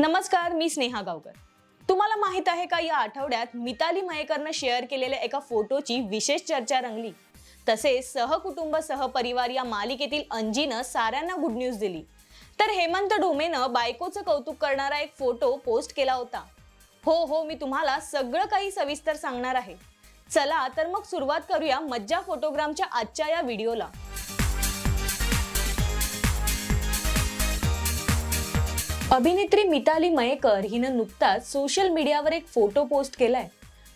नमस्कार मी स्नेहा गावकर. तुम्हाला माहीत आहे का या आठवड्यात मिताली मयेकरनं शेअर केलेल्या एका फोटोची विशेष चर्चा रंगली. तसेच सहकुटुंब सहपरिवार या मालिकेतील अंजीनं साऱ्यांना गुड न्यूज दिली. तर हेमंत ढोमेनं बायकोचं कौतुक करणारा एक फोटो पोस्ट केला होता. हो हो मी तुम्हाला सगळं काही सविस्तर सांगणार आहे. चला तर मग सुरुवात करूया मज्जा फोटोग्रामच्या आजच्या या व्हिडिओला अभिनेत्री मिताली मयेकर हिनं नुकताच सोशल मीडियावर एक फोटो पोस्ट केलाय.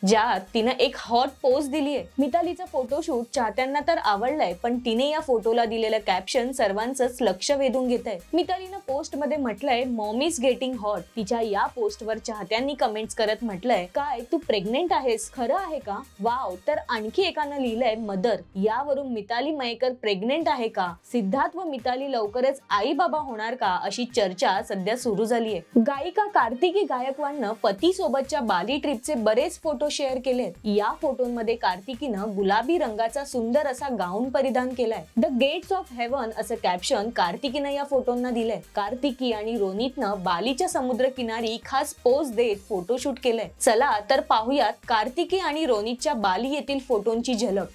ज्यात तिनं एक हॉट पोस्ट दिली आहे मितालीचा फोटोशूट चाहत्यांना तर आवडलाय पण तिने या फोटोला दिलेलं कॅप्शन सर्वांचंच लक्ष वेधून घेत आहे मितालीनं पोस्टमध्ये म्हटलंय मॉम इज गेटिंग हॉट तिच्या या पोस्टवर चाहत्यांनी कमेंट्स करत म्हटलंय काय तू प्रेग्नेंट आहेस? खरं आहे का? वाव तर आणखी एकानं लिहिलंय मदर यावरून मिताली मयेकर प्रेग्नेंट आहे का? सिद्धार्थ व मिताली लवकरच आई बाबा होणार का? अशी चर्चा सध्या सुरू झाली आहे गायिका कार्तिकी गायकवाडनं पती सोबतच्या बाली ट्रिपचे बरेच फोटो शेअर केलेत. या फोटोंमध्ये कार्तिकीनं गुलाबी रंगाचा सुंदर असा गाऊन परिधान केलाय. द गेट्स ऑफ हेवन असं कॅप्शन कार्तिकीनं या फोटोंना दिलंय. कार्तिकी आणि रोनितनं बालीच्या समुद्र किनारी खास पोज देत फोटोशूट केलंय. चला तर पाहूयात कार्तिकी आणि रोनितच्या बाली येथील फोटोंची झलक.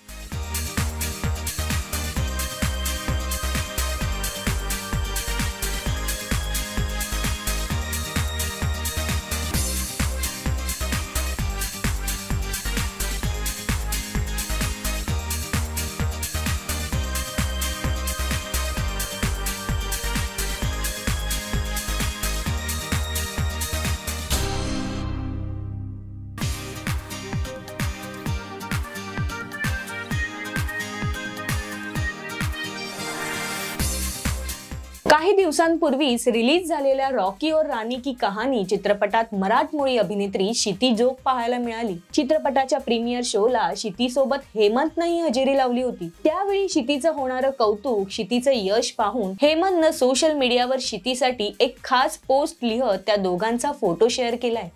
काही दिवसांपूर्वीच रिलीज झालेल्या रॉकी और राणी की कहाणी चित्रपटात मराठमोळी अभिनेत्री क्षिती जोग पाहायला मिळाली. चित्रपटाच्या प्रीमियर शोला क्षिती सोबत हेमंतनंही हजेरी लावली होती. त्यावेळी क्षितीचं होणारं कौतुक क्षितीचं यश पाहून हेमंतनं सोशल मीडियावर क्षितीसाठी एक खास पोस्ट लिहत त्या दोघांचा फोटो शेअर केलाय.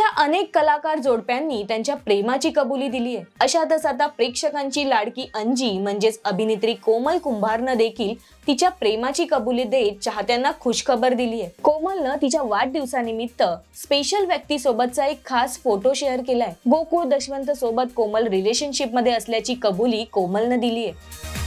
सध्या अनेक कलाकार जोडप्यांनी त्यांच्या प्रेमाची कबुली दिली आहे अशातच आता प्रेक्षकांची लाडकी अंजी म्हणजेच अभिनेत्री कोमल कुंभारनं देखील तिच्या प्रेमाची कबुली देत चाहत्यांना खुशखबर दिली आहे कोमलनं तिच्या वाढदिवसानिमित्त स्पेशल व्यक्तीसोबतचा एक खास फोटो शेअर केलाय. गोकुळ दशवंत सोबत कोमल रिलेशनशिपमध्ये असल्याची कबुली कोमलनं दिली आहे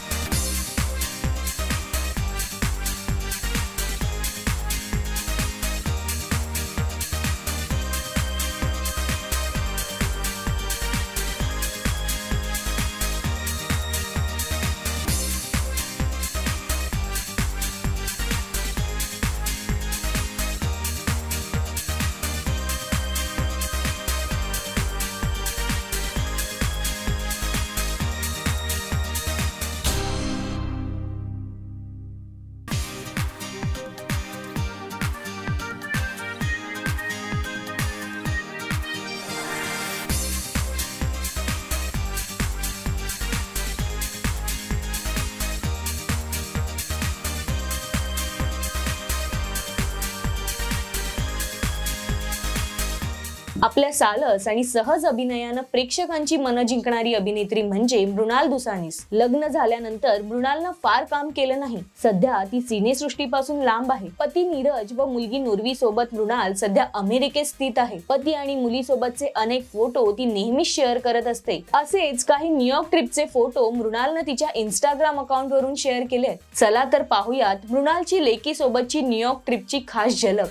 आपल्या सालस आणि सहज अभिनयानं प्रेक्षकांची मनं जिंकणारी अभिनेत्री म्हणजे मृणाल दुसानीस. लग्न झाल्यानंतर मृणालनं फार काम केलं नाही. सध्या ती सिनेसृष्टीपासून लांब आहे. पती नीरज व मुलगी नुरवी सोबत मृणाल सध्या अमेरिकेत स्थित आहे. पती आणि मुलीसोबतचे अनेक फोटो ती नेहमीच शेअर करत असते. असेच काही न्यूयॉर्क ट्रिपचे फोटो मृणालनं तिच्या इंस्टाग्राम अकाउंट वरून शेअर केले चला तर पाहूयात मृणालची लेकी सोबतची न्यूयॉर्क ट्रिपची खास झलक.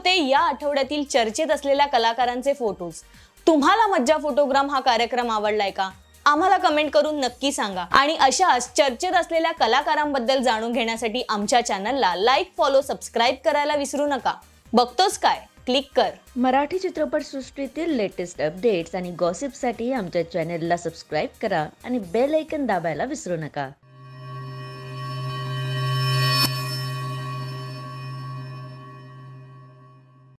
होते या आठवड्यातील चर्चेत असलेल्या कलाकारांचे फोटोज तुम्हाला मज्जा फोटोग्राम हा कार्यक्रम आवडलाय का? आम्हाला कमेंट करून नक्की सांगा. आणि अशाच चर्चेत असलेल्या कलाकारांबद्दल जाणून घेण्यासाठी आमच्या चॅनलला लाईक फॉलो सबस्क्राईब करायला विसरू नका. बघतोस काय? क्लिक कर. मराठी चित्रपटसृष्टीतील लेटेस्ट अपडेट्स आणि गॉसिपसाठी आमच्या चॅनेलला सबस्क्राईब करा आणि बेल ऐकन दाबायला विसरू नका.